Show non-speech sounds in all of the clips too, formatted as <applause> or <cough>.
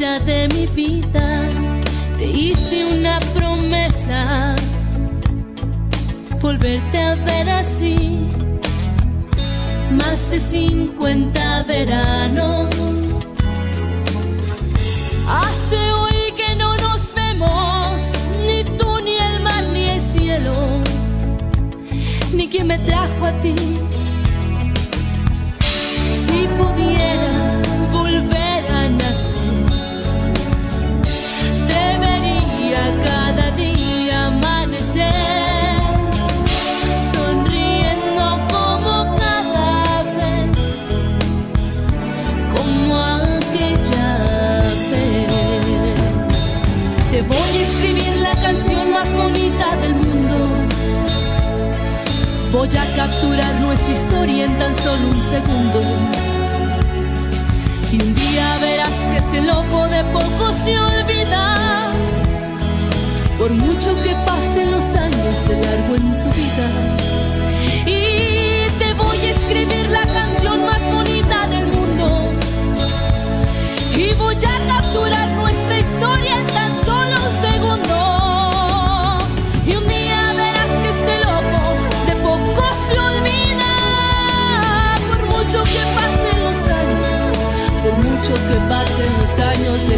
de mi vida, te hice una promesa, volverte a ver así. Más de 50 veranos. Hace hoy que no nos vemos, ni tú, ni el mar, ni el cielo ni quien me trajo a ti. Si pudiera Voy a capturar nuestra historia en tan solo un segundo. Y un día verás que este loco de poco se olvida. Por mucho que pasen los años, se largo en su vida.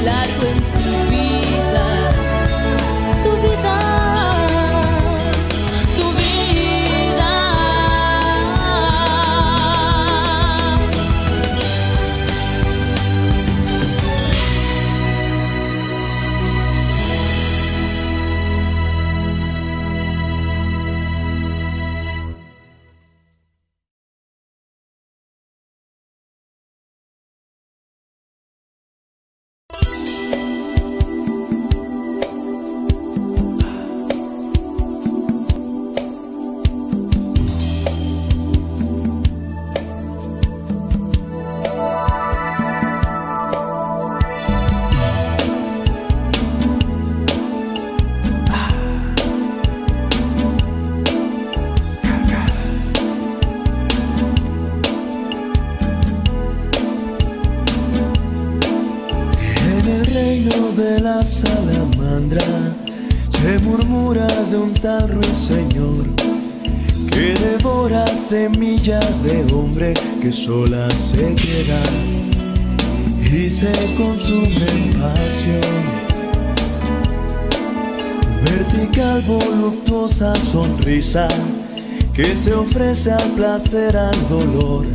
Años, devora semillas de hombre que sola se queda y se consume en pasión. Vertical, voluptuosa sonrisa que se ofrece al placer, al dolor.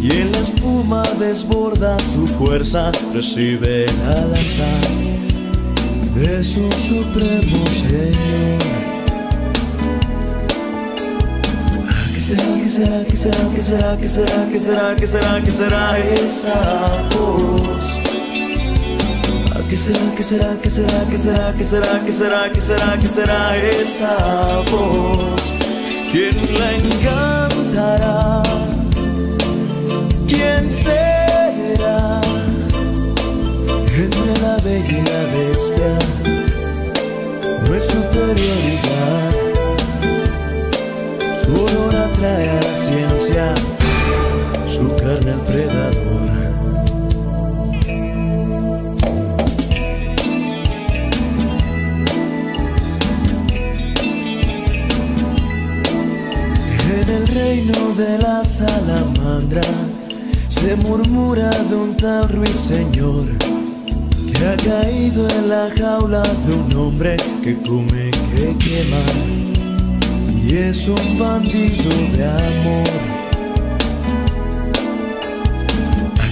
Y en la espuma desborda su fuerza, recibe la lanza de su supremo Señor. Será, qué será, qué será, qué será, qué será, qué será, qué será, qué será esa voz? ¿Qué será, qué será, qué será, qué será, qué será, qué será, qué será, qué será esa voz? ¿Quién la encantará? ¿Quién será? Entre la bella y la bestia no es superioridad. Su olor atrae a la ciencia, su carne al predador. En el reino de la salamandra se murmura de un tal ruiseñor que ha caído en la jaula de un hombre que come, que quema es un bandido de amor.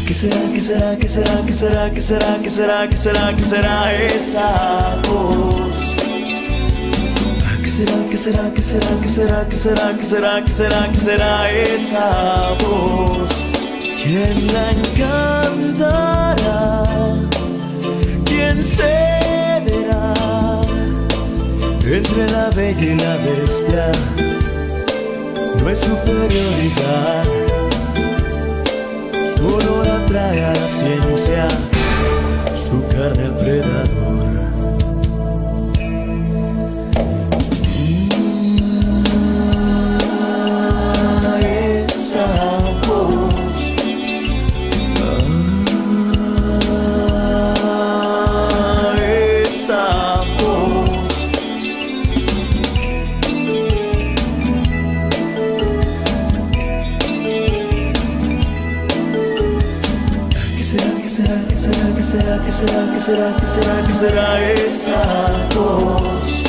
¿Qué será, qué será, qué será, qué será, qué será, qué será, qué será, qué será esa voz? ¿Qué será, qué será, qué será, qué será, qué será, qué será, qué será, qué será esa voz? ¿Quién la encantará? ¿Quién cederá entre la bella y la bestia? No es superioridad, solo la trae a la ciencia su carne al predador. Será, qué será, qué será, qué será, esa voz?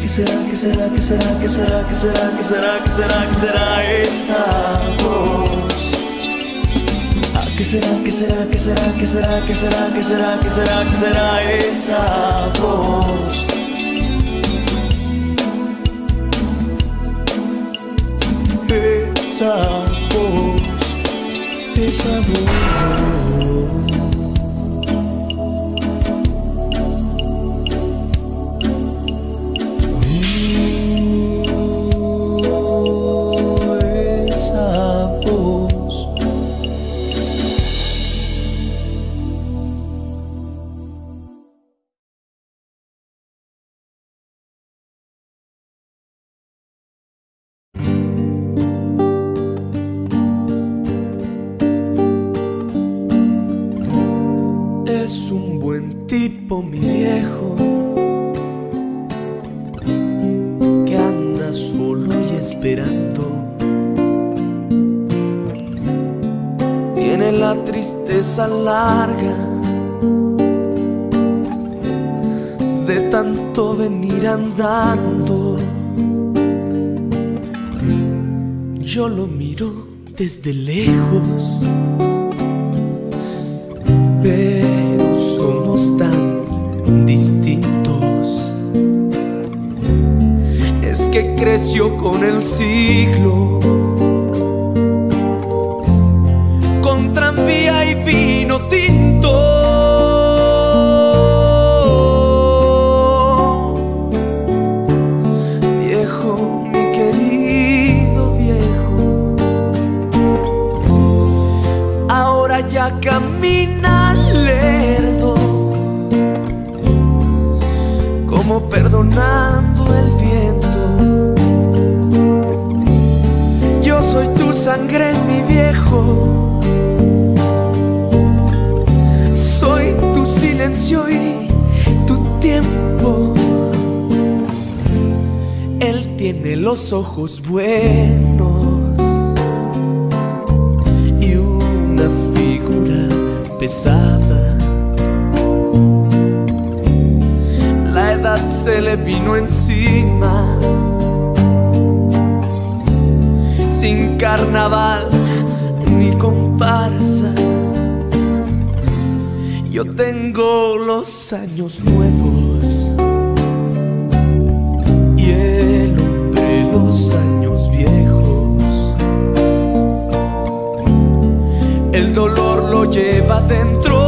¿Qué será, qué será, qué será, qué será, qué será, qué será, qué será, qué será esa voz? Ah, ¿Qué será, qué será, qué será, qué será, qué será, qué será, qué será, qué será esa voz? Esa voz, esa voz. Tiene la tristeza larga de tanto venir andando. Yo lo miro desde lejos pero somos tan distintos. Es que creció con el siglo, perdonando el viento. Yo soy tu sangre, mi viejo, soy tu silencio y tu tiempo. Él tiene los ojos buenos y una figura pesada. Se le vino encima. Sin carnaval ni comparsa. Yo tengo los años nuevos y el hombre los años viejos. El dolor lo lleva dentro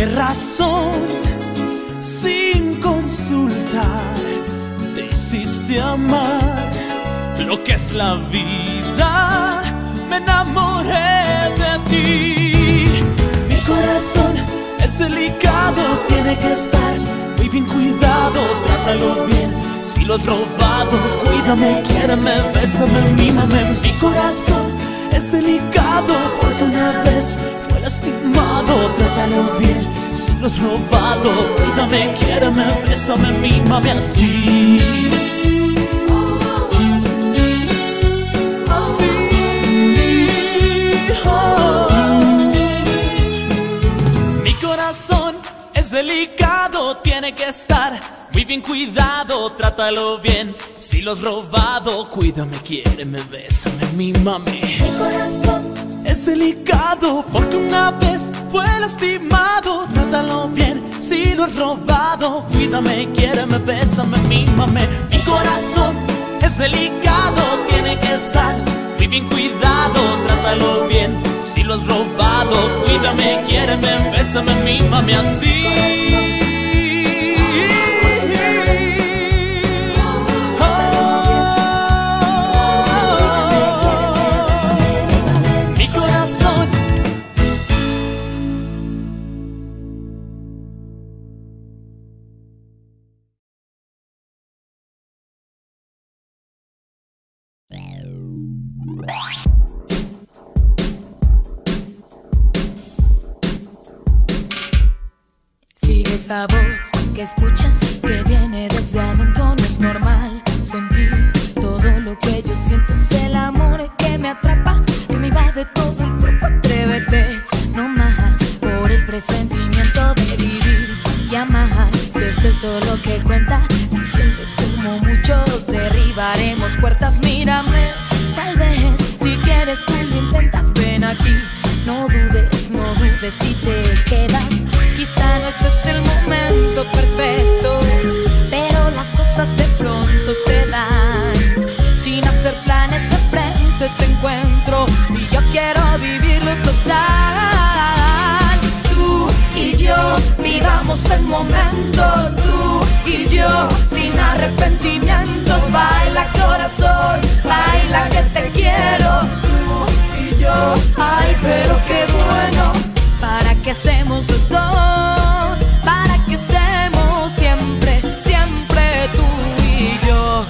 qué razón? Sin consultar, te hiciste amar lo que es la vida. Me enamoré de ti. Mi corazón es delicado, tiene que estar muy bien cuidado, trátalo bien. Si lo has robado, cuídame, quiéreme, bésame, mímame. Mi corazón es delicado porque una vez fue lastimado, trátalo bien. Lo has robado, cuídame, quiéreme, bésame, mímame así. Así. Mi corazón es delicado, tiene que estar muy bien cuidado, trátalo bien. Si lo has robado, cuídame, quiéreme, bésame, mímame. Mi corazón es delicado porque una vez fue lastimado, trátalo bien. Si lo has robado, cuídame, quiéreme, bésame, mímame. Mi corazón es delicado, tiene que estar muy bien cuidado, trátalo bien. Si lo has robado, cuídame, quiéreme, bésame, mímame así. Esa voz que escuchas que viene desde adentro, no es normal sentir todo lo que yo siento. Es el amor que me atrapa, que me invade todo el cuerpo. Atrévete, no más por el presentimiento de vivir y amar. Si es eso lo que cuenta, si sientes como muchos derribaremos puertas, mírame. Tal vez si quieres tú lo intentas, ven aquí. No dudes, no dudes si te quedas. Momento, tú y yo sin arrepentimiento. Baila corazón, baila que te quiero. Tú y yo, ay, pero qué bueno. Para que estemos los dos, para que estemos siempre, siempre tú y yo.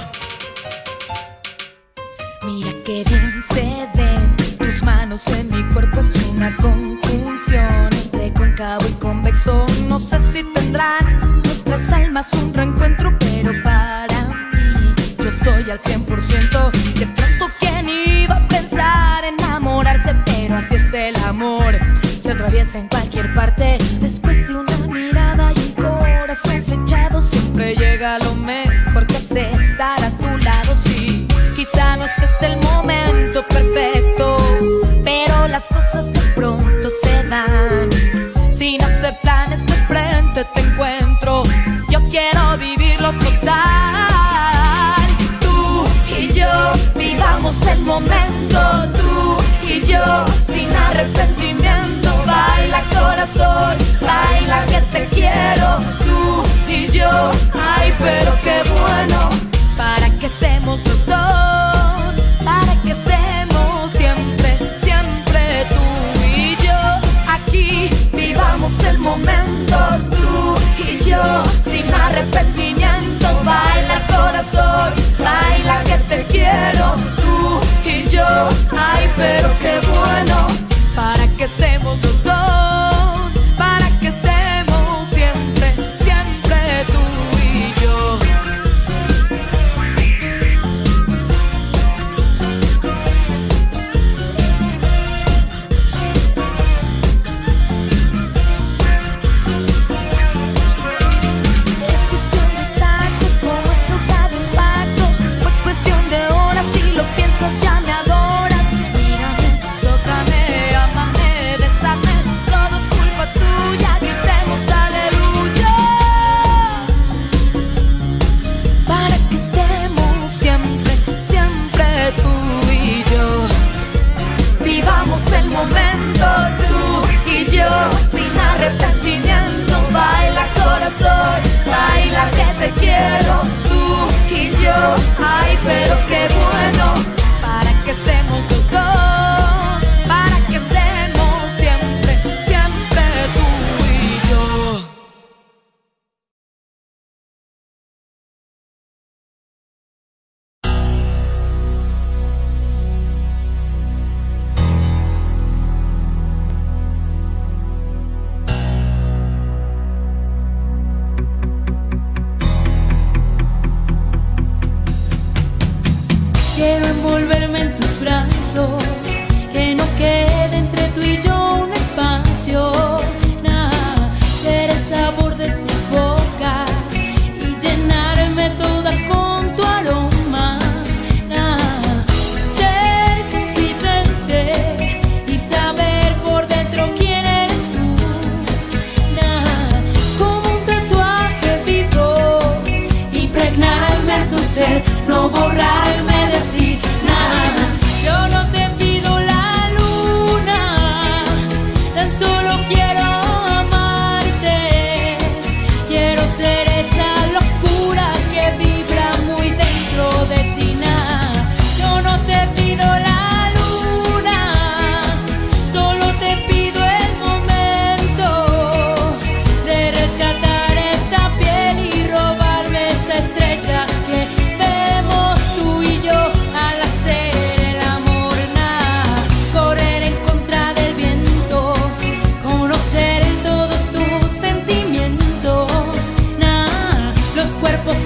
Mira que bien se ven tus manos en mi cuerpo, es una conjunción en cualquier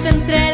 cuerpos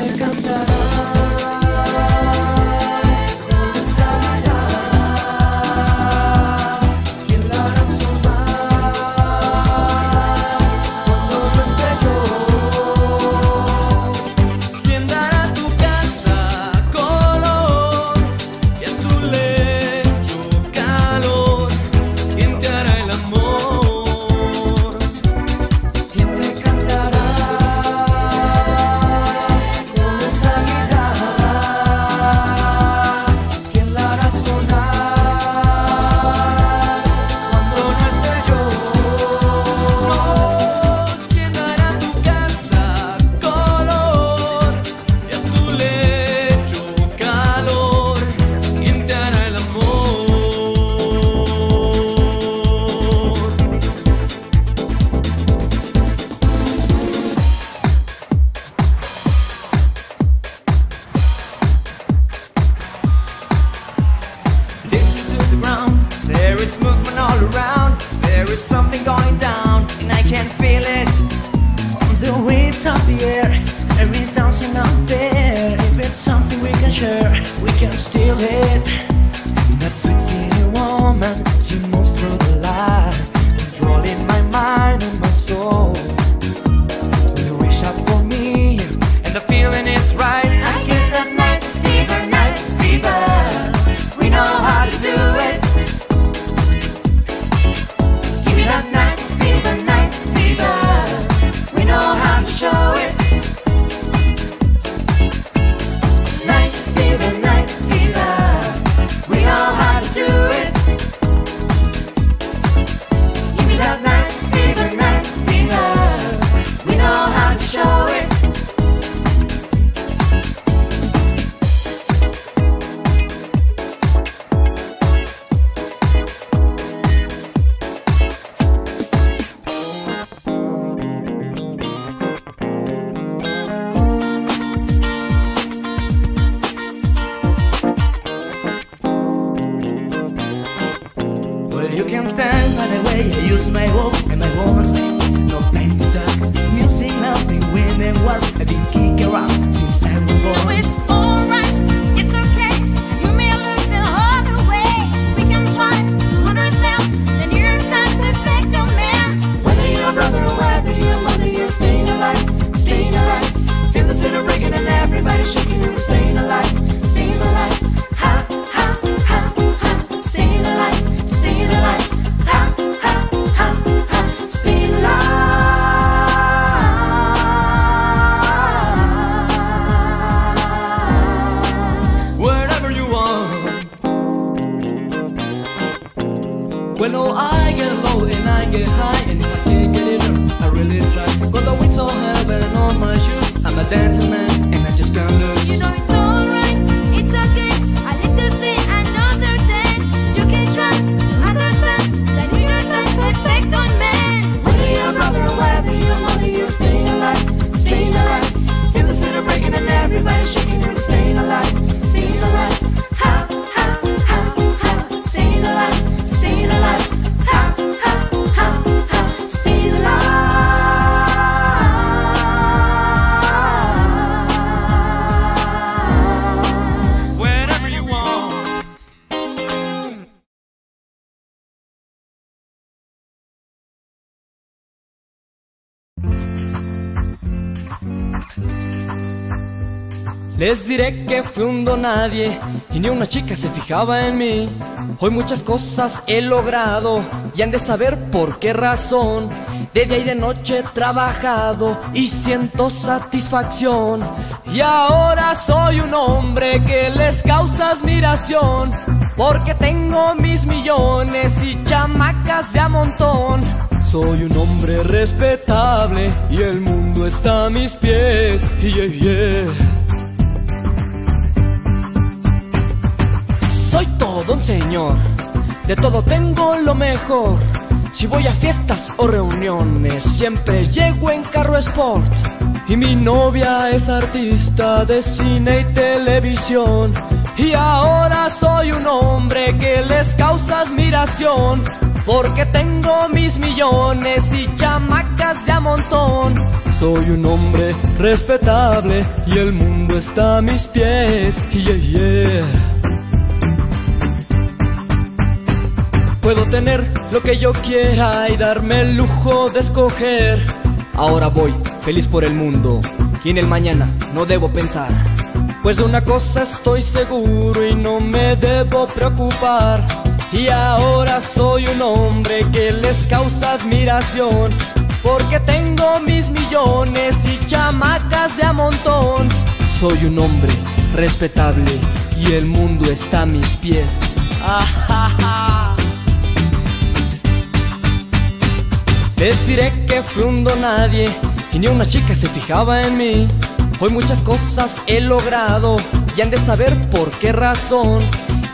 ¿Quién te Les diré que fui un don nadie y ni una chica se fijaba en mí. Hoy muchas cosas he logrado y han de saber por qué razón. De día y de noche he trabajado y siento satisfacción. Y ahora soy un hombre que les causa admiración. Porque tengo mis millones y chamacas de a montón. Soy un hombre respetable y el mundo está a mis pies. Yeah, yeah. Señor, de todo tengo lo mejor. Si voy a fiestas o reuniones, siempre llego en carro sport. Y mi novia es artista de cine y televisión. Y ahora soy un hombre que les causa admiración. Porque tengo mis millones y chamacas de a montón. Soy un hombre respetable y el mundo está a mis pies. Yeah, yeah. Puedo tener lo que yo quiera y darme el lujo de escoger. Ahora voy feliz por el mundo y en el mañana no debo pensar. Pues de una cosa estoy seguro y no me debo preocupar. Y ahora soy un hombre que les causa admiración. Porque tengo mis millones y chamacas de a montón. Soy un hombre respetable y el mundo está a mis pies. ¡Ajaja! Les diré que fui un don nadie y ni una chica se fijaba en mí. Hoy muchas cosas he logrado y han de saber por qué razón.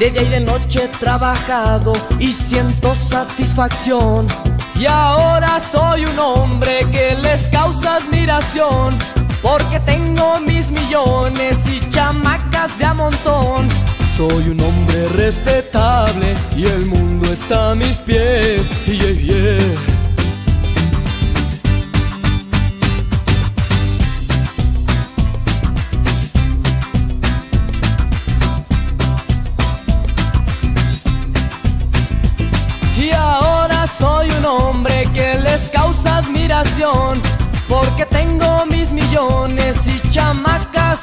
De día y de noche he trabajado y siento satisfacción. Y ahora soy un hombre que les causa admiración. Porque tengo mis millones y chamacas de a montón. Soy un hombre respetable y el mundo está a mis pies. Yeah, yeah. Porque tengo mis millones y chamacas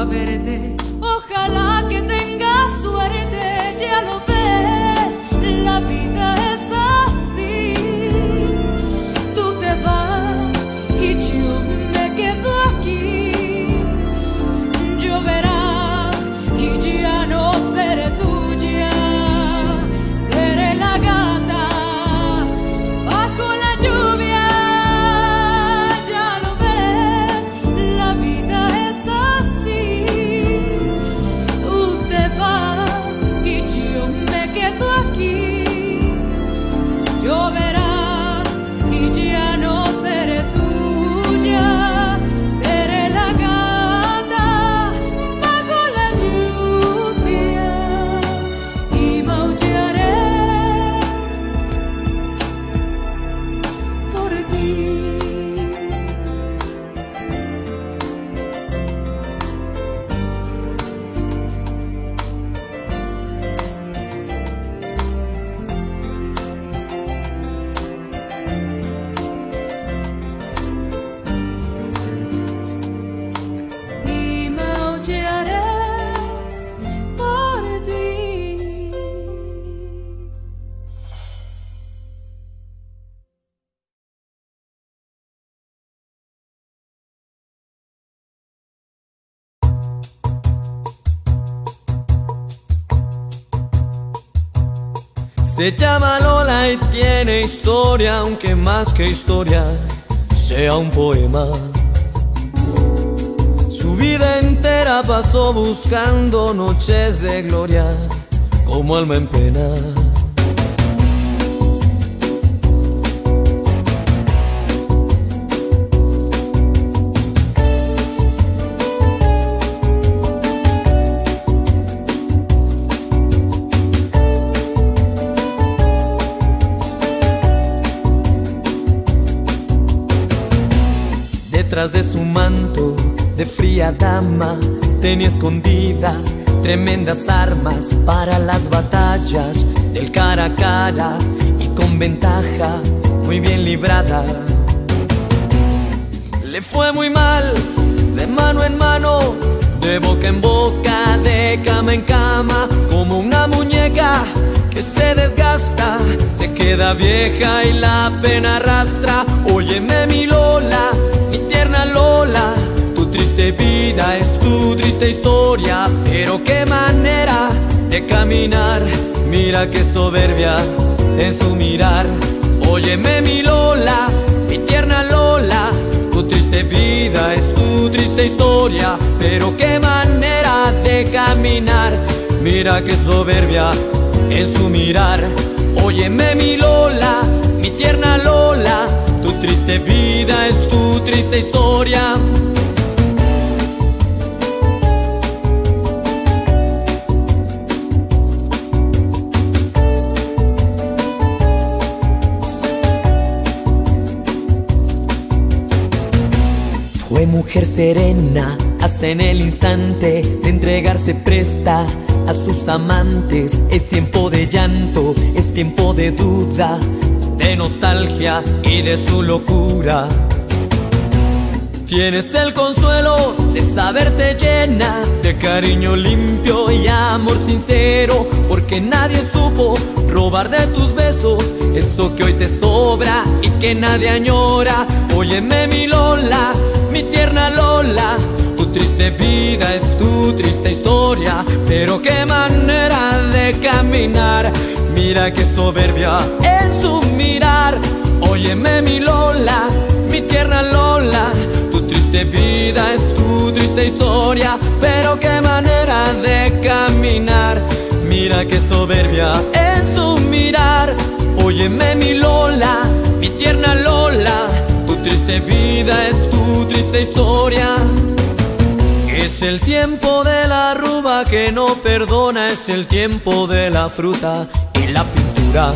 a verte. Se llama Lola y tiene historia, aunque más que historia sea un poema. Su vida entera pasó buscando noches de gloria, como alma en pena. De su manto de fría dama tenía escondidas tremendas armas para las batallas del cara a cara y con ventaja muy bien librada. Le fue muy mal de mano en mano, de boca en boca, de cama en cama, como una muñeca que se desgasta, se queda vieja y la pena arrastra. Óyeme mi Lola, Lola, tu triste vida es tu triste historia, pero qué manera de caminar, mira qué soberbia en su mirar. Óyeme mi Lola, mi tierna Lola, tu triste vida es tu triste historia, pero qué manera de caminar, mira qué soberbia en su mirar. Óyeme mi Lola, mi tierna Lola, triste vida es tu triste historia. Fue mujer serena hasta en el instante de entregarse presta a sus amantes. Es tiempo de llanto, es tiempo de duda, de nostalgia y de su locura. Tienes el consuelo de saberte llena de cariño limpio y amor sincero, porque nadie supo robar de tus besos eso que hoy te sobra y que nadie añora. Óyeme mi Lola, mi tierna Lola, tu triste vida es tu triste historia, pero qué manera de caminar, mira qué soberbia en su mirar. Óyeme mi Lola, mi tierna Lola, tu triste vida es tu triste historia, pero qué manera de caminar, mira qué soberbia en su mirar. Óyeme mi Lola, mi tierna Lola, tu triste vida es tu triste historia. Es el tiempo de la ruba que no perdona, es el tiempo de la fruta y la pintura.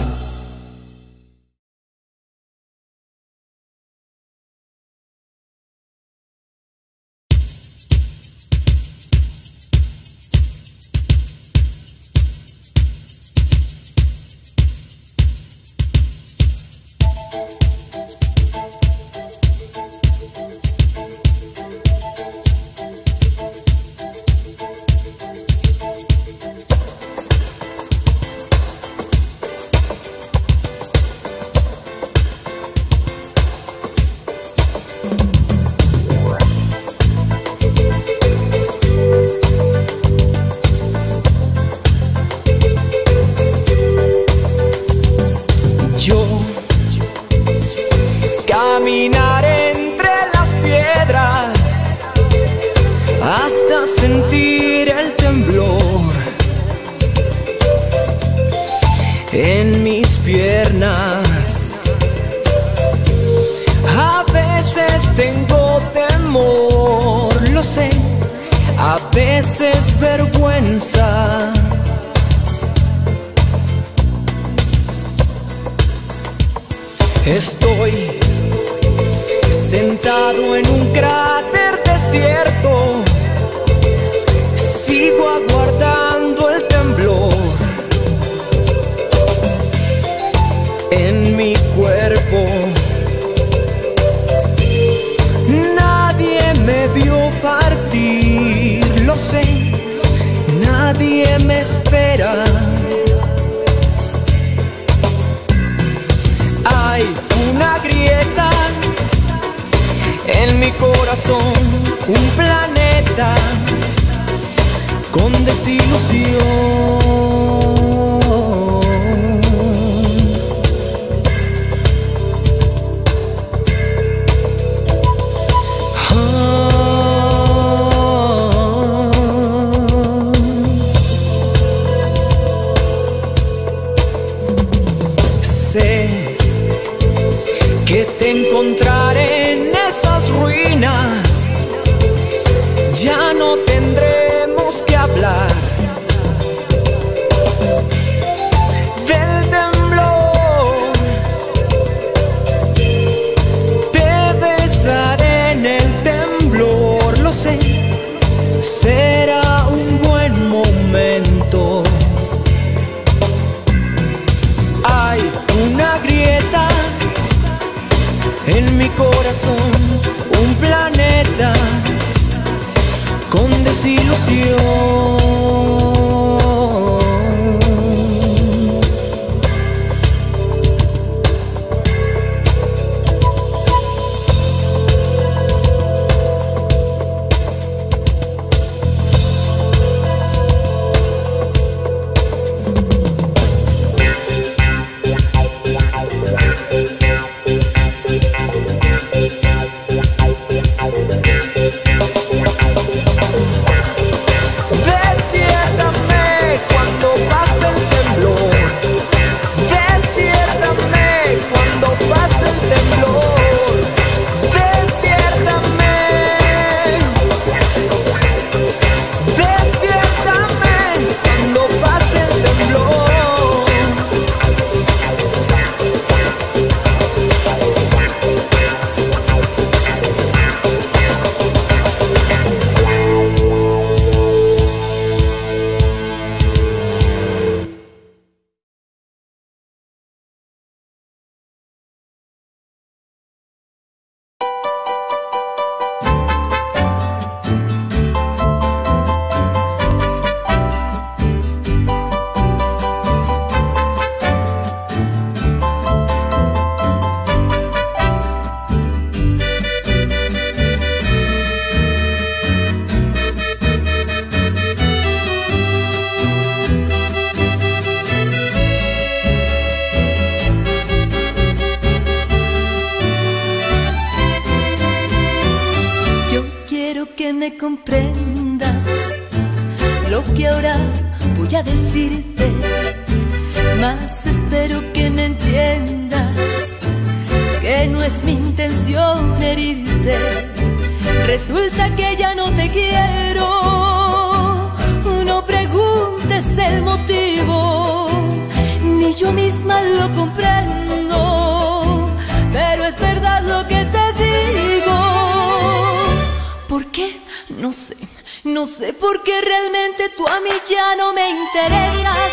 No sé por qué realmente tú a mí ya no me interesas.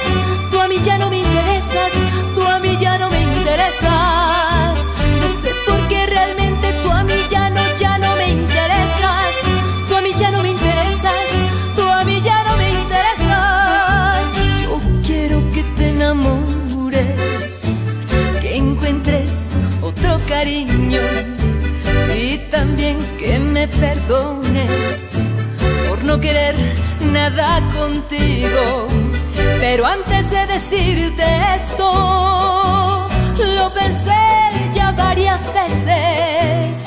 Tú a mí ya no me interesas, tú a mí ya no me interesas. No sé por qué realmente tú a mí ya no, ya no me interesas. Tú a mí ya no me interesas, tú a mí ya no me interesas. Yo quiero que te enamores, que encuentres otro cariño y también que me perdones no querer nada contigo. Pero antes de decirte esto, lo pensé ya varias veces,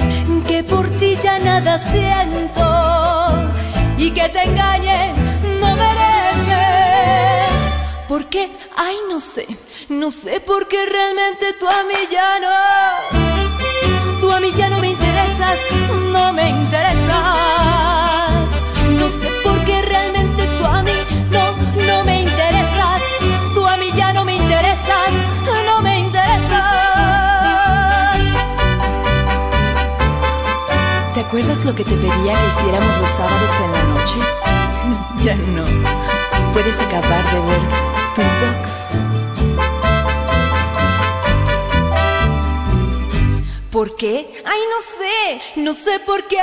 que por ti ya nada siento y que te engañe no mereces. ¿Por qué? Ay, no sé, no sé por qué realmente tú a mí ya no. Tú a mí ya no me interesas, no me interesas. Recuerdas lo que te pedía que hiciéramos los sábados en la noche? <laughs> ya no. Puedes acabar de ver tu box. ¿Por qué? Ay, no sé, no sé por qué.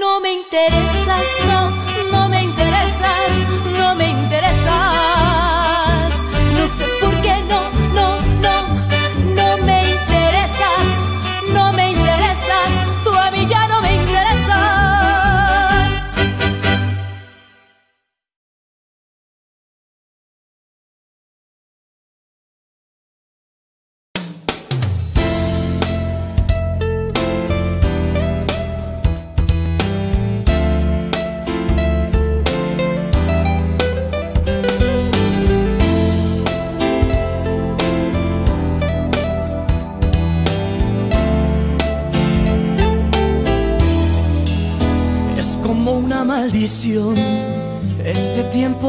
No me interesas, no,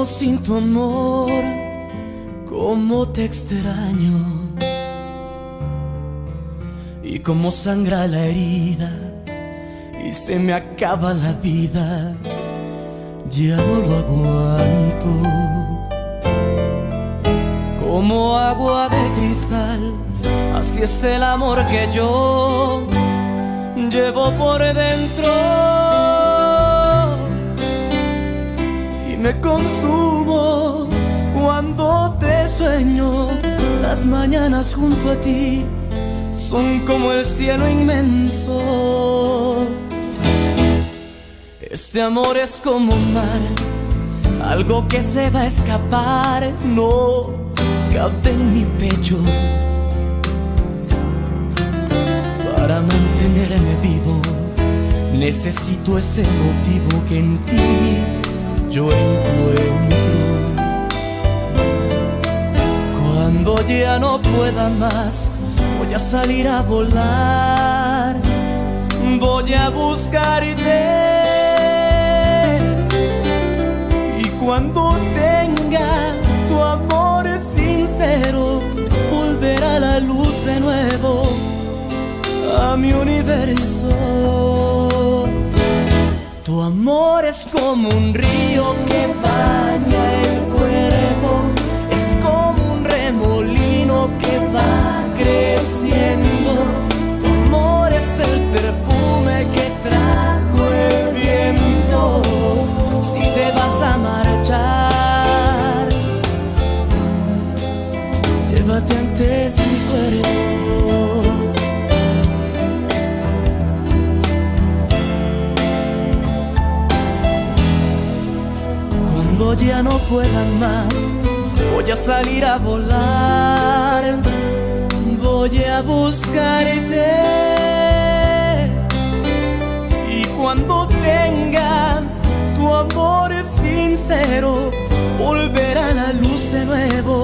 sin tu amor. Cómo te extraño y cómo sangra la herida y se me acaba la vida. Ya no lo aguanto. Como agua de cristal, así es el amor que yo llevo por dentro me consumo cuando te sueño. Las mañanas junto a ti son como el cielo inmenso. Este amor es como un mar, algo que se va a escapar, no cabe en mi pecho. Para mantenerme vivo, necesito ese motivo que en ti yo encuentro. Cuando ya no pueda más, voy a salir a volar, voy a buscarte. Y cuando tenga tu amor sincero, volverá la luz de nuevo a mi universo. Amor es como un río que baña el cuerpo, es como un remolino que va creciendo. Tu amor es el perfume que trajo el viento. Si te vas a marchar, llévate antes Cuando ya no puedan más, voy a salir a volar, voy a buscarte. Y cuando tenga tu amor sincero, volverá la luz de nuevo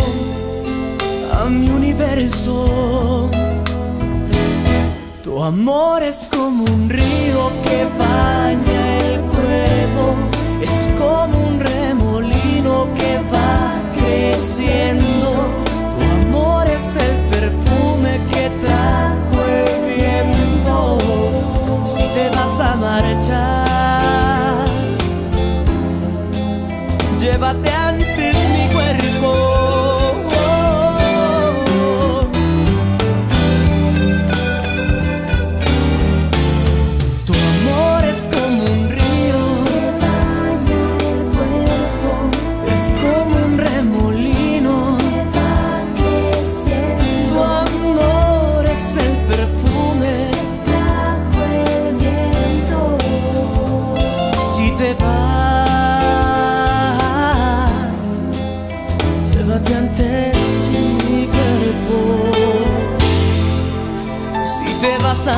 a mi universo. Tu amor es como un río que baña el cuerpo, es como creciendo. Tu amor es el perfume que trajo el viento. Si te vas a marchar, llévate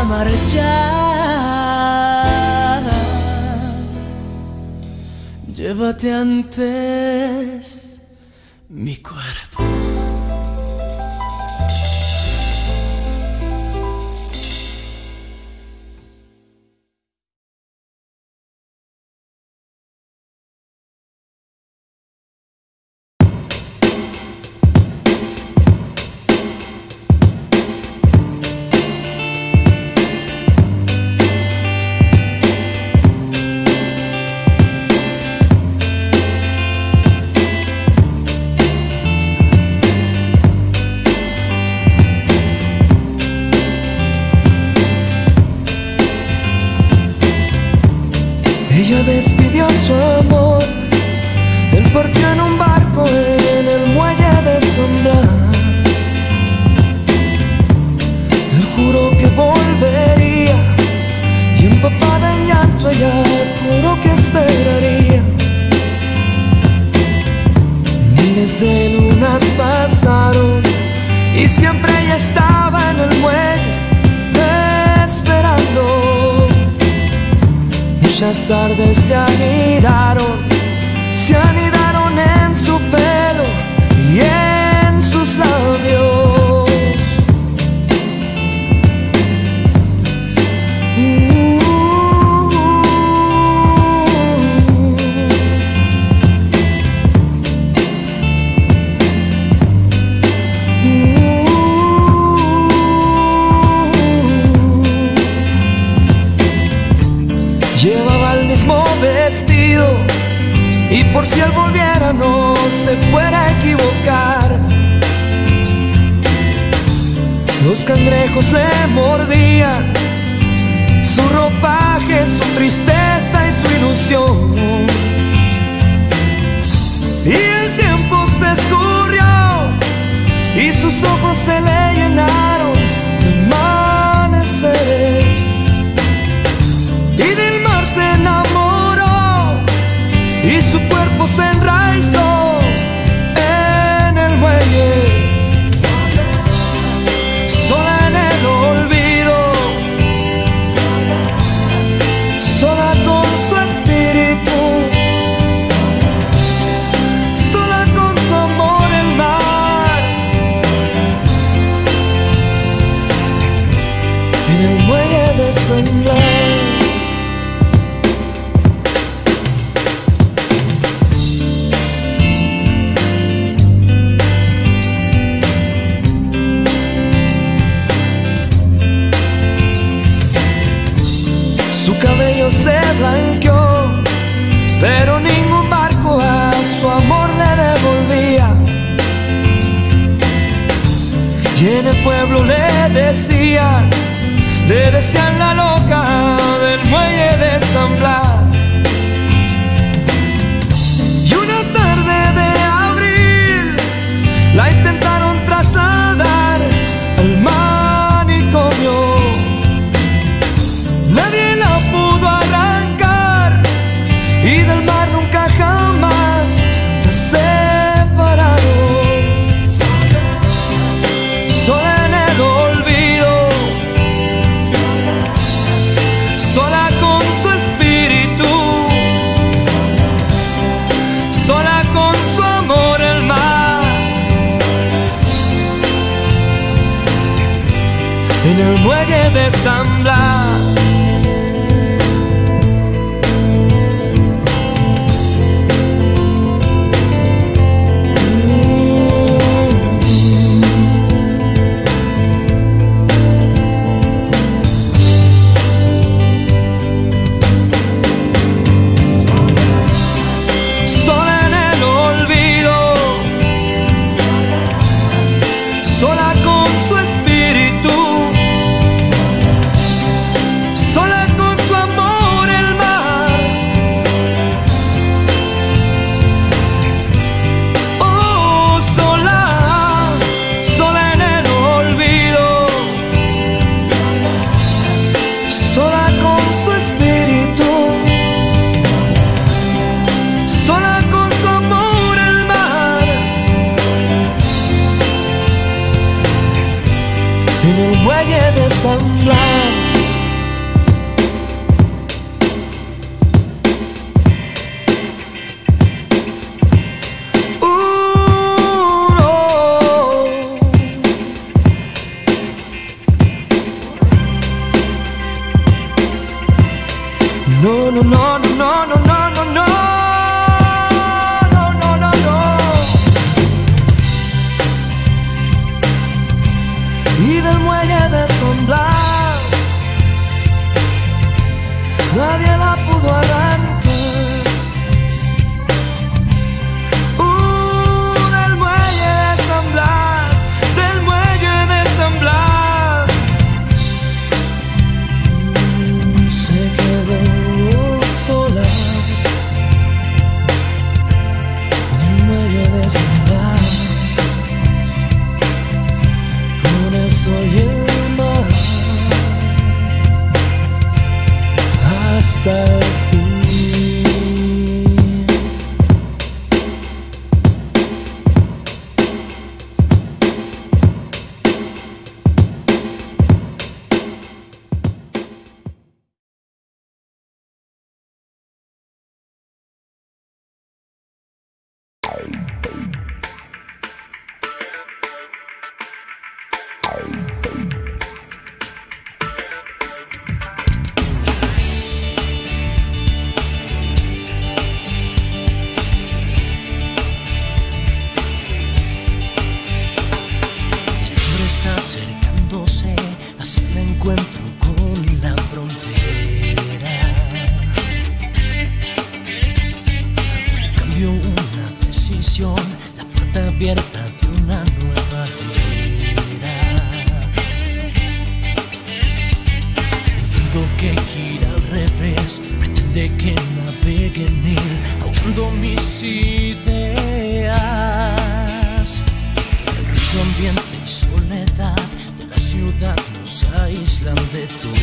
marchar, llévate antes me desamblar. Mis ideas. El rico ambiente y soledad de la ciudad nos aíslan de todo.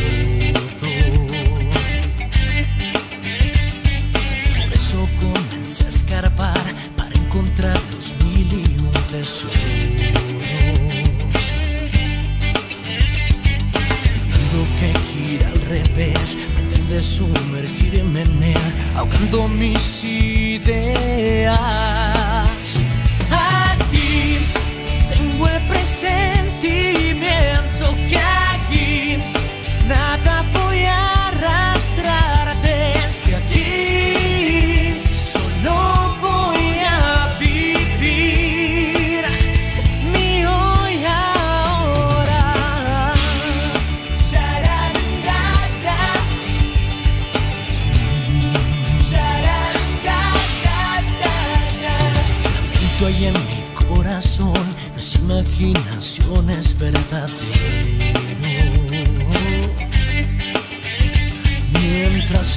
Por eso comencé a escarbar para encontrar los mil y un tesoros. El que gira al revés pretende sumergirme en él, ahogando mis ideas.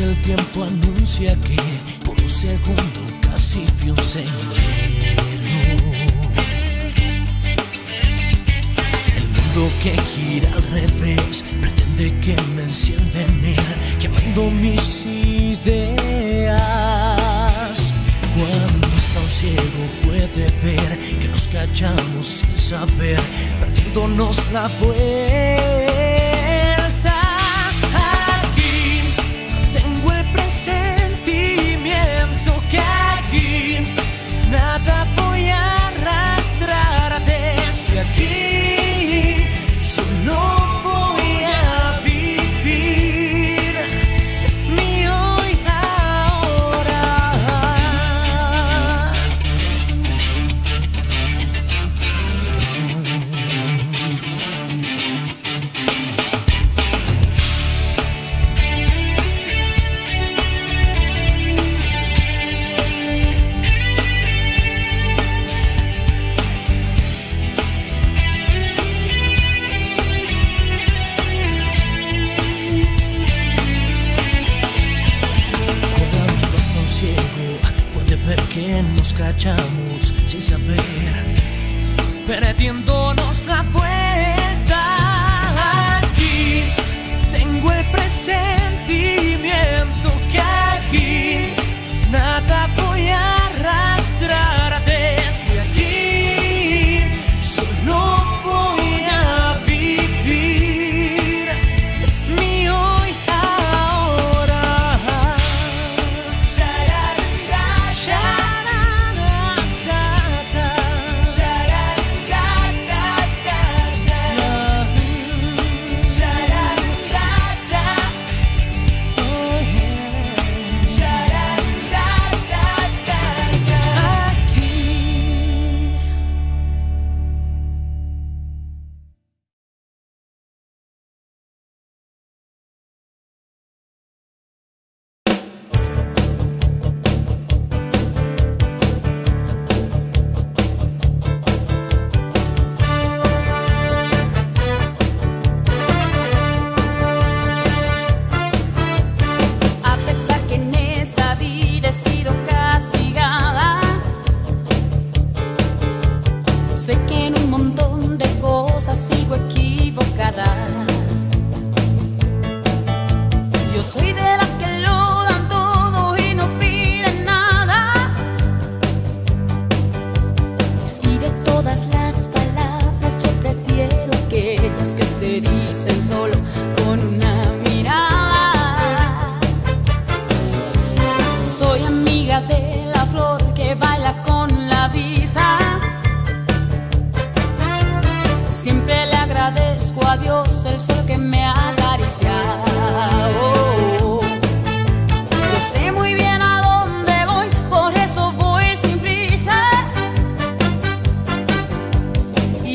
El tiempo anuncia que por un segundo casi fui un señuelo. El mundo que gira al revés pretende que me encienda en él, quemando mis ideas. Cuando está un ciego puede ver que nos callamos sin saber, perdiéndonos la vuelta.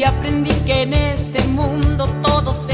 aprendí que en este mundo todo se